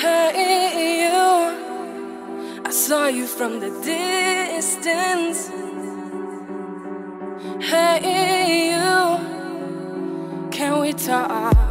Hey, you. I saw you from the distance. Hey, you. Can we talk?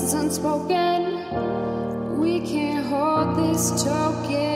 Things unspoken. We can't hold this token.